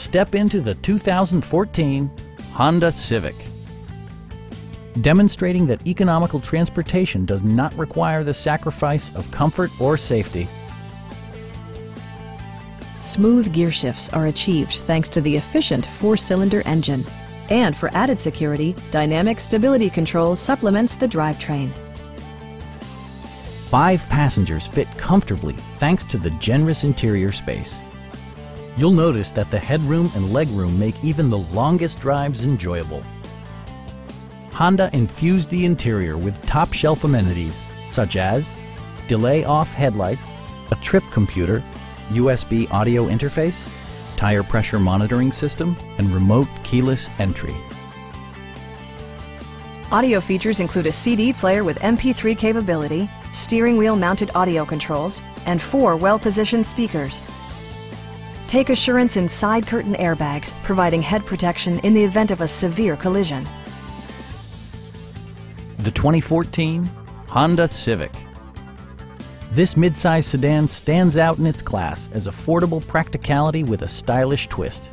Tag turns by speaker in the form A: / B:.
A: Step into the 2014 Honda Civic. Demonstrating that economical transportation does not require the sacrifice of comfort or safety.
B: Smooth gear shifts are achieved thanks to the efficient four-cylinder engine. And for added security, Dynamic Stability Control supplements the drivetrain.
A: Five passengers fit comfortably thanks to the generous interior space. You'll notice that the headroom and legroom make even the longest drives enjoyable. Honda infused the interior with top-shelf amenities such as delay-off headlights, a trip computer, USB audio interface, tire pressure monitoring system, and remote keyless entry.
B: Audio features include a CD player with MP3 capability, steering wheel mounted audio controls, and four well-positioned speakers. Take assurance in side curtain airbags, providing head protection in the event of a severe collision.
A: The 2014 Honda Civic. This midsize sedan stands out in its class as affordable practicality with a stylish twist.